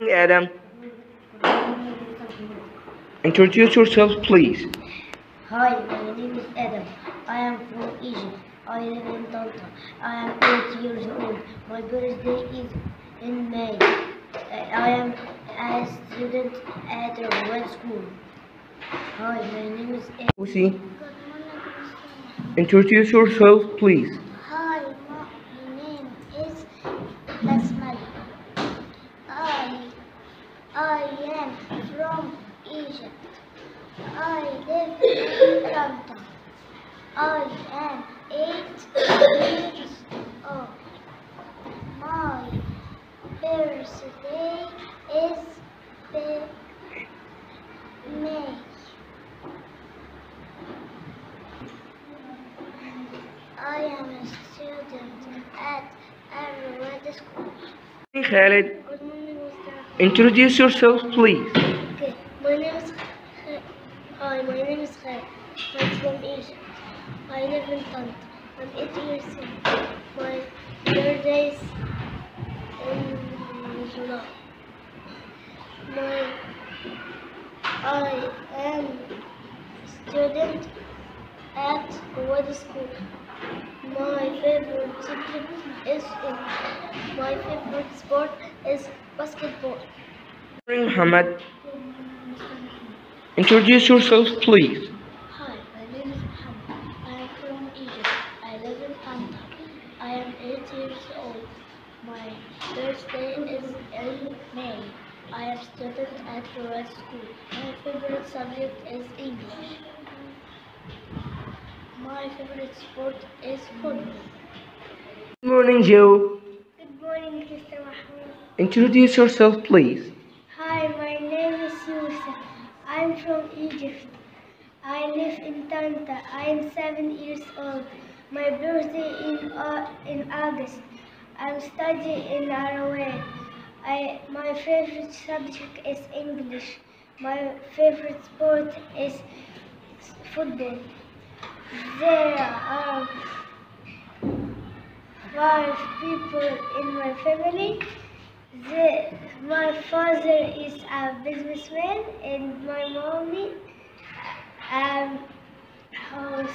Adam, introduce yourself, please. Hi, my name is Adam. I am from Egypt. I live in Tanta. I am 8 years old. My birthday is in May. Uh, I am a student at a web school. Hi, my name is Adam. Lucy, introduce yourself, please. Hi, my name is Basmala. I, I am from Egypt. I live in Tanta. I am eight years old. My birthday is May. I am a student at AlRowad School. Morning, Mr. introduce yourself, please. Okay, my name is Hi, my name is Khaled. I'm from Egypt. I live in Tanta. I'm eight years old. My birthday is in July. My I am student at Wadi School. My favorite subject is my favorite sport is basketball. Muhammad, introduce yourself, please. Hi, my name is Muhammad. I am from Egypt. I live in Tanta. I am 8 years old. My birthday is in May. I am student at Red School. My favorite subject is English. My favorite sport is football. Good morning, Joe. Good morning, Mr. Mahmoud. Introduce yourself, please. Hi, my name is Yusuf. I'm from Egypt. I live in Tanta. I am seven years old. My birthday in uh, in August. I'm studying in AlRowad. I my favorite subject is English. My favorite sport is football. There five people in my family. The, my father is a businessman and my mommy um house.